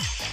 Music.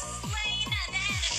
slain an enemy.